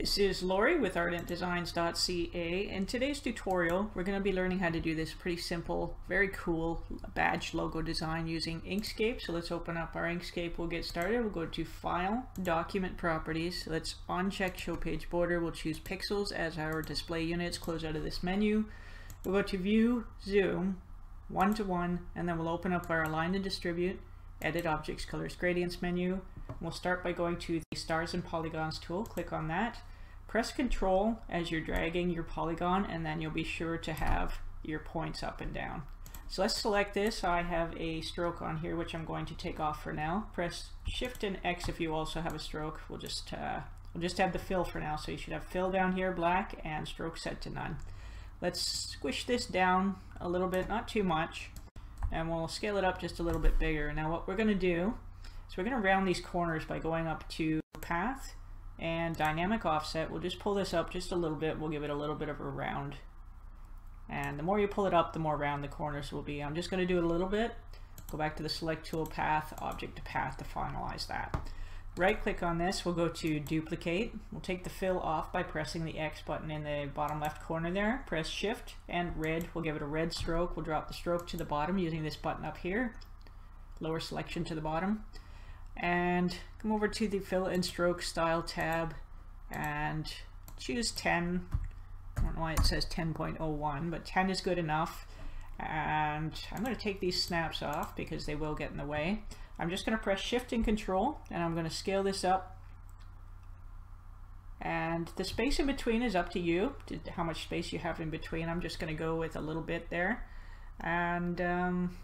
This is Lori with ardentdesigns.ca. In today's tutorial, we're going to be learning how to do this pretty simple, very cool badge logo design using Inkscape. So let's open up our Inkscape. We'll get started. We'll go to File, Document Properties. Let's uncheck Show Page Border. We'll choose Pixels as our display units. Close out of this menu. We'll go to View, Zoom, One to One, and then we'll open up our Align and Distribute, Edit Objects, Colors, Gradients menu. We'll start by going to the Stars and Polygons tool. Click on that Press Control as you're dragging your polygon and then you'll be sure to have your points up and down. So let's select this. I have a stroke on here which I'm going to take off for now. Press Shift and X if you also have a stroke. We'll just uh, we'll just have the fill for now. So you should have fill down here black and stroke set to none. Let's squish this down a little bit, not too much, and we'll scale it up just a little bit bigger. Now what we're going to do is we're going to round these corners by going up to Path and dynamic offset, we'll just pull this up just a little bit. We'll give it a little bit of a round. And the more you pull it up, the more round the corners will be. I'm just going to do it a little bit. Go back to the select tool path, object to path to finalize that. Right click on this, we'll go to duplicate. We'll take the fill off by pressing the X button in the bottom left corner there. Press shift and red, we'll give it a red stroke. We'll drop the stroke to the bottom using this button up here. Lower selection to the bottom and come over to the fill and stroke style tab and choose 10 I don't know why it says 10.01 but 10 is good enough. And I'm going to take these snaps off because they will get in the way. I'm just going to press shift and control and I'm going to scale this up. And the space in between is up to you how much space you have in between. I'm just going to go with a little bit there. And um,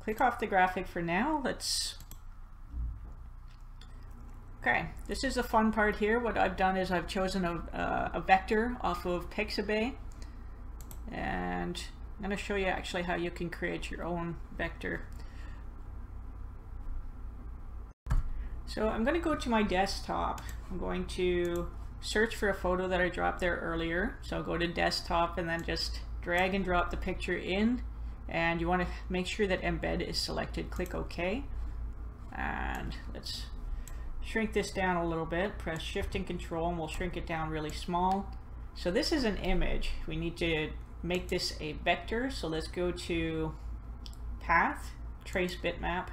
click off the graphic for now. Let's Okay, this is the fun part here. What I've done is I've chosen a, uh, a vector off of Pixabay and I'm going to show you actually how you can create your own vector. So I'm going to go to my desktop. I'm going to search for a photo that I dropped there earlier. So I'll go to desktop and then just drag and drop the picture in and you want to make sure that embed is selected. Click OK and let's shrink this down a little bit, press shift and control and we'll shrink it down really small. So this is an image. We need to make this a vector. So let's go to path, trace bitmap,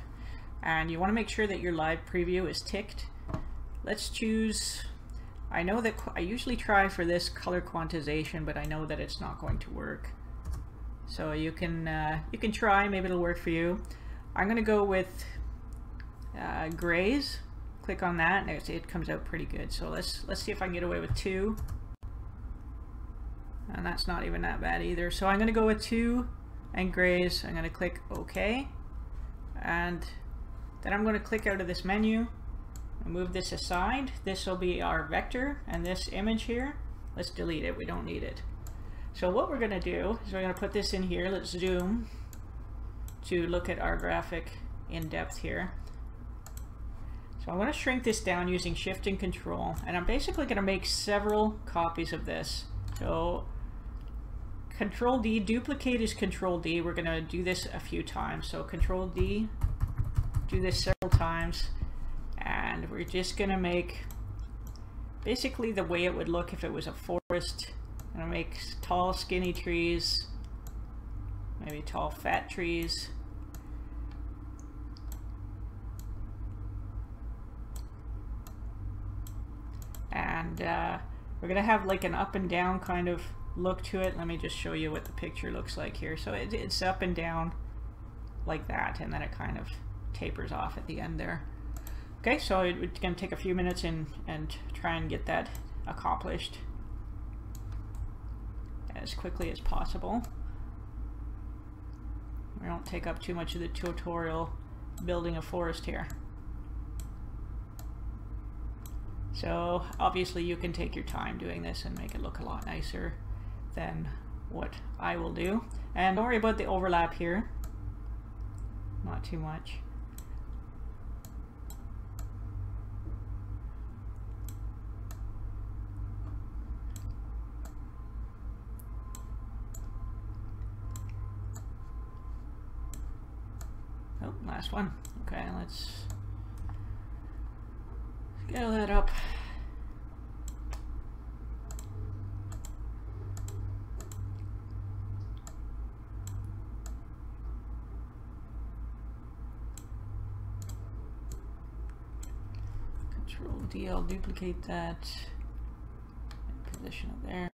and you want to make sure that your live preview is ticked. Let's choose, I know that I usually try for this color quantization, but I know that it's not going to work. So you can, uh, you can try, maybe it'll work for you. I'm going to go with uh, grays click on that and it comes out pretty good. So let's let's see if I can get away with two. And that's not even that bad either. So I'm going to go with two and grays. I'm going to click OK. And then I'm going to click out of this menu and move this aside. This will be our vector and this image here. Let's delete it. We don't need it. So what we're going to do is we're going to put this in here. Let's zoom to look at our graphic in depth here. I'm going to shrink this down using shift and control and I'm basically going to make several copies of this. So control D, duplicate is control D. We're going to do this a few times. So control D, do this several times and we're just going to make basically the way it would look if it was a forest. I'm going to make tall skinny trees, maybe tall fat trees. And uh, we're gonna have like an up and down kind of look to it. Let me just show you what the picture looks like here. So it, it's up and down like that and then it kind of tapers off at the end there. Okay so it, it's gonna take a few minutes and and try and get that accomplished as quickly as possible. We don't take up too much of the tutorial building a forest here So obviously you can take your time doing this and make it look a lot nicer than what I will do. And don't worry about the overlap here. Not too much. Oh, last one. Okay, let's Scale that up. Control D, I'll duplicate that. Position it there.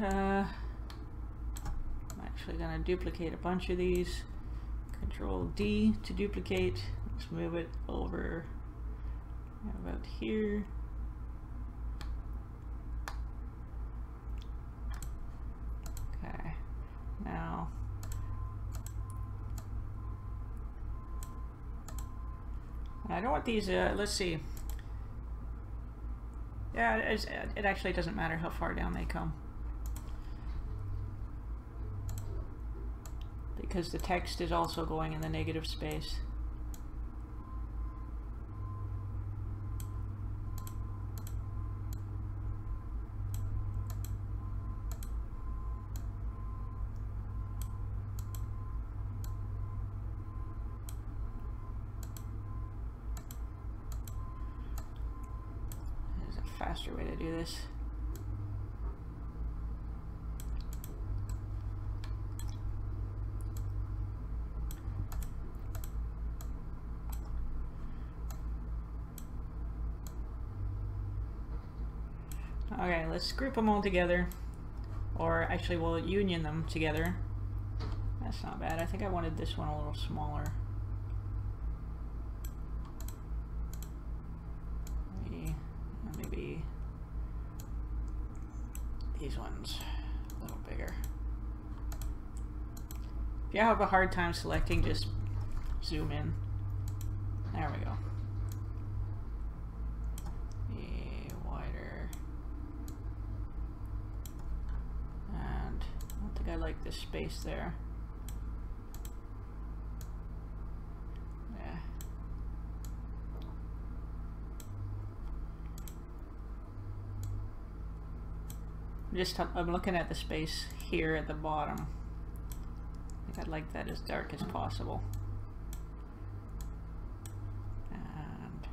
Uh, I'm actually going to duplicate a bunch of these. Control D to duplicate. Let's move it over about here. Okay, now I don't want these, uh, let's see. Yeah, it actually doesn't matter how far down they come. Because the text is also going in the negative space. faster way to do this. Okay, let's group them all together. Or actually, we'll union them together. That's not bad. I think I wanted this one a little smaller. Maybe uh, these ones a little bigger. If you have a hard time selecting, just zoom in. There we go. Be wider. And I this space there. just I'm looking at the space here at the bottom. I think I'd like that as dark as possible. And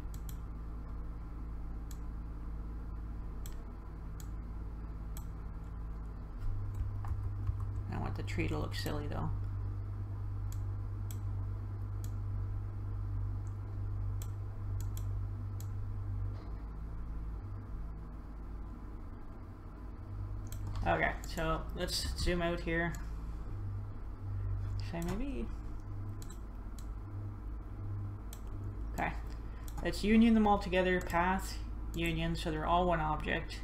I want the tree to look silly though. Okay, so let's zoom out here. Say maybe. Okay, let's union them all together. Path, union, so they're all one object.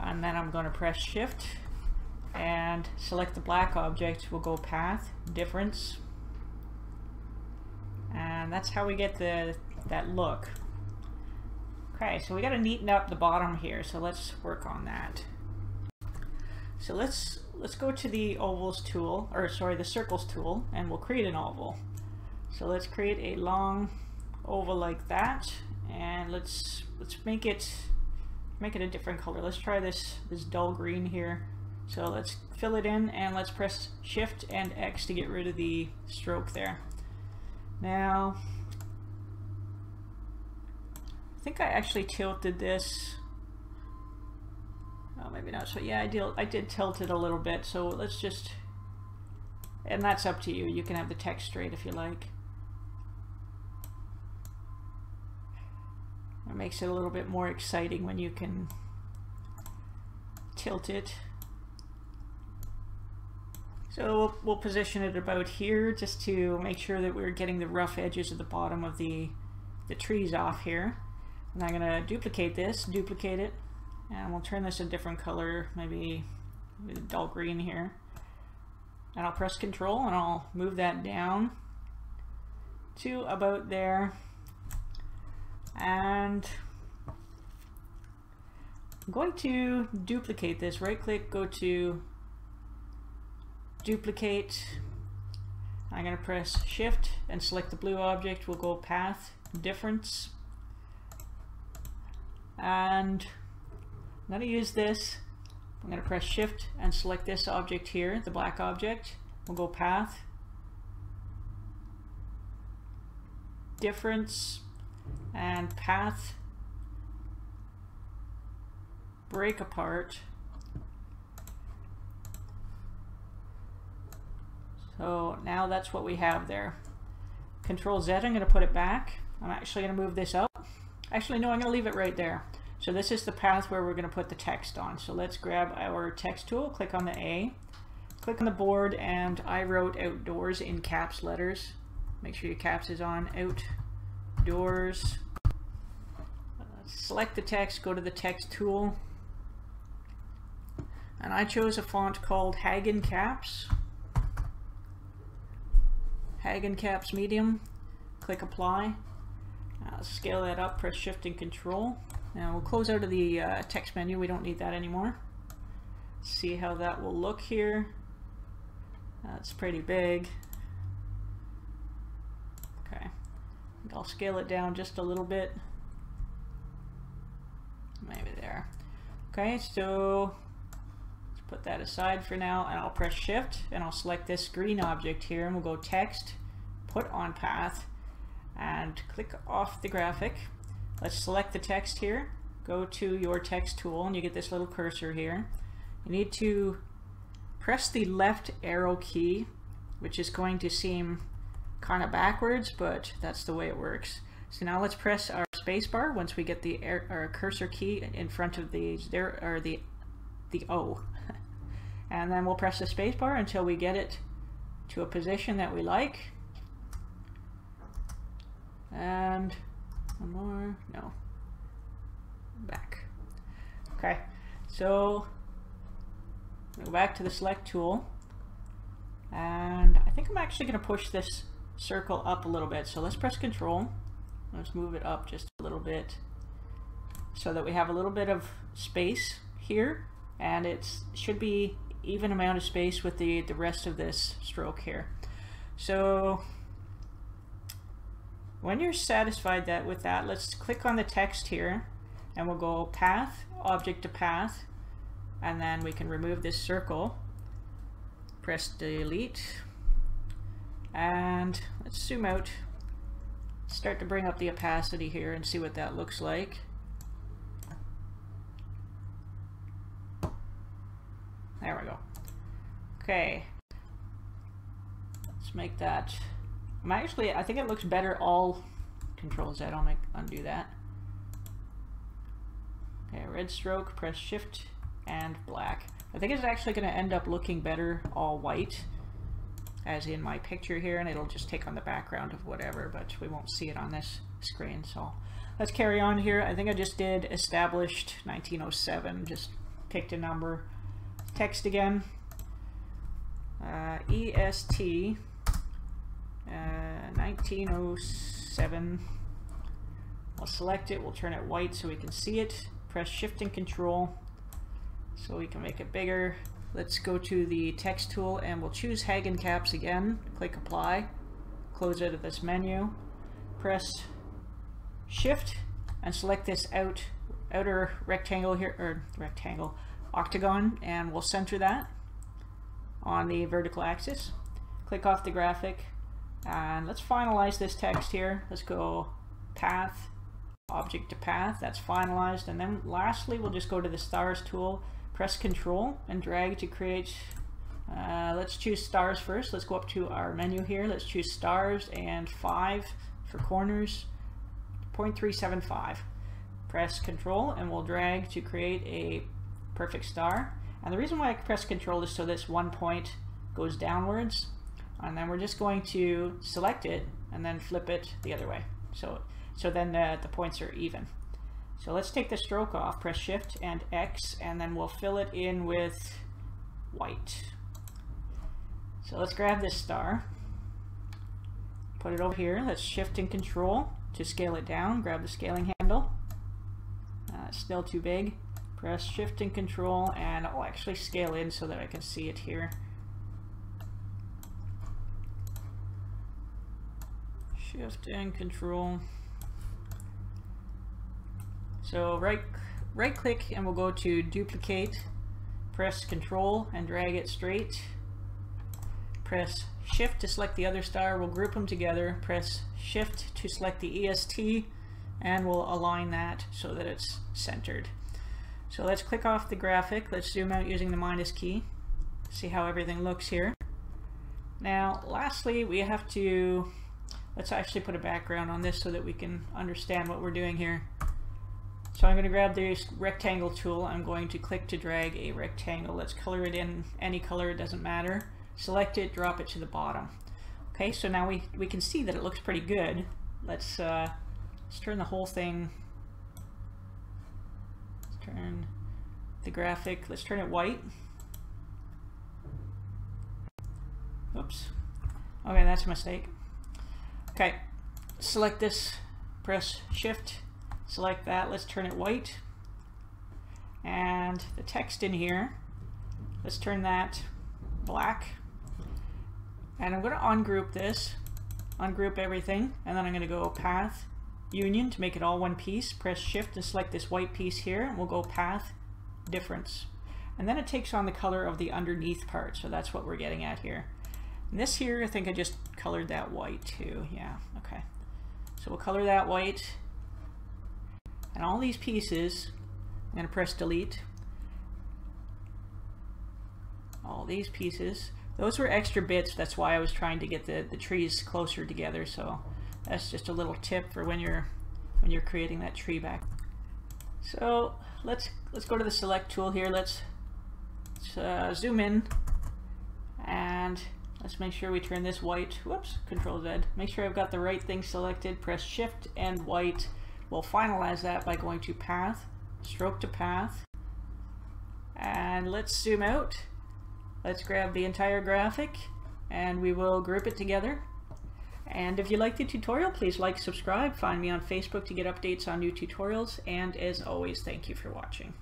And then I'm going to press shift and select the black object. We'll go path, difference. And that's how we get the that look. Okay, so we got to neaten up the bottom here, so let's work on that. So let's let's go to the ovals tool, or sorry, the circles tool, and we'll create an oval. So let's create a long oval like that, and let's let's make it make it a different color. Let's try this this dull green here. So let's fill it in, and let's press Shift and X to get rid of the stroke there. Now I think I actually tilted this. Oh, maybe not. So yeah, I did, I did tilt it a little bit. So let's just, and that's up to you. You can have the text straight if you like. It makes it a little bit more exciting when you can tilt it. So we'll, we'll position it about here just to make sure that we're getting the rough edges of the bottom of the, the trees off here. And I'm going to duplicate this, duplicate it, and we'll turn this a different color, maybe, maybe dull green here. And I'll press control and I'll move that down to about there. And I'm going to duplicate this, right click, go to duplicate. I'm going to press shift and select the blue object. We'll go path, difference. And I'm going to use this. I'm going to press shift and select this object here, the black object. We'll go path, difference, and path break apart So now that's what we have there. Control Z, I'm going to put it back. I'm actually going to move this up. Actually, no, I'm going to leave it right there. So this is the path where we're going to put the text on. So let's grab our text tool, click on the A, click on the board, and I wrote outdoors in caps letters. Make sure your caps is on, outdoors. Select the text, go to the text tool. And I chose a font called Hagin Caps. Hagin Caps Medium. Click Apply. Uh, scale that up, press Shift and Control. Now we'll close out of the uh, text menu, we don't need that anymore. See how that will look here. That's pretty big. Okay, I'll scale it down just a little bit. Maybe there. Okay, so put that aside for now and I'll press shift and I'll select this green object here and we'll go text, put on path and click off the graphic Let's select the text here, go to your text tool, and you get this little cursor here. You need to press the left arrow key, which is going to seem kind of backwards, but that's the way it works. So now let's press our spacebar once we get the air, our cursor key in front of the there or the the O. and then we'll press the spacebar until we get it to a position that we like. And one more. No. Back. Okay. So go back to the select tool. And I think I'm actually going to push this circle up a little bit. So let's press control. Let's move it up just a little bit so that we have a little bit of space here and it should be even amount of space with the, the rest of this stroke here. So when you're satisfied that with that, let's click on the text here and we'll go path, object to path, and then we can remove this circle. Press delete and let's zoom out. Start to bring up the opacity here and see what that looks like. There we go. Okay. Let's make that I'm actually, I think it looks better all control Z. I'll make, undo that. Okay, red stroke, press shift and black. I think it's actually going to end up looking better all white as in my picture here and it'll just take on the background of whatever but we won't see it on this screen so let's carry on here I think I just did established 1907 just picked a number text again uh, EST 1907. We'll select it, we'll turn it white so we can see it. Press shift and control so we can make it bigger. Let's go to the text tool and we'll choose Hagin Caps again. Click apply, close out of this menu. Press shift and select this out outer rectangle here, or rectangle, octagon, and we'll center that on the vertical axis. Click off the graphic, and let's finalize this text here. Let's go path, object to path, that's finalized. And then lastly, we'll just go to the stars tool, press control and drag to create, uh, let's choose stars first. Let's go up to our menu here. Let's choose stars and five for corners, 0.375. Press control and we'll drag to create a perfect star. And the reason why I press control is so this one point goes downwards and then we're just going to select it and then flip it the other way. So so then uh, the points are even. So let's take the stroke off press shift and X and then we'll fill it in with white. So let's grab this star put it over here. Let's shift and control to scale it down. Grab the scaling handle. Uh, still too big press shift and control and I'll actually scale in so that I can see it here Shift and Control. So right right click and we'll go to duplicate, press Control and drag it straight. press shift to select the other star, we'll group them together, press shift to select the EST, and we'll align that so that it's centered. So let's click off the graphic, let's zoom out using the minus key, see how everything looks here. Now lastly we have to, let's actually put a background on this so that we can understand what we're doing here. So I'm going to grab the rectangle tool, I'm going to click to drag a rectangle, let's color it in any color, it doesn't matter. Select it, drop it to the bottom. Okay, so now we, we can see that it looks pretty good. Let's, uh, let's turn the whole thing, turn the graphic, let's turn it white. Oops. Okay, that's a mistake. Okay, select this, press shift, select that, let's turn it white. And the text in here, let's turn that black. And I'm going to ungroup this, ungroup everything, and then I'm going to go path, union to make it all one piece. Press shift to select this white piece here, and we'll go path, difference. And then it takes on the color of the underneath part, so that's what we're getting at here. And this here, I think I just colored that white too. Yeah, okay. So we'll color that white. And all these pieces, I'm to press delete. All these pieces. Those were extra bits, that's why I was trying to get the, the trees closer together, so that's just a little tip for when you're when you're creating that tree back. So let's let's go to the select tool here. Let's, let's uh, zoom in and let's make sure we turn this white. Whoops, Control Z. Make sure I've got the right thing selected. Press Shift and white. We'll finalize that by going to Path, Stroke to Path, and let's zoom out Let's grab the entire graphic and we will group it together. And if you like the tutorial, please like, subscribe, find me on Facebook to get updates on new tutorials, and as always, thank you for watching.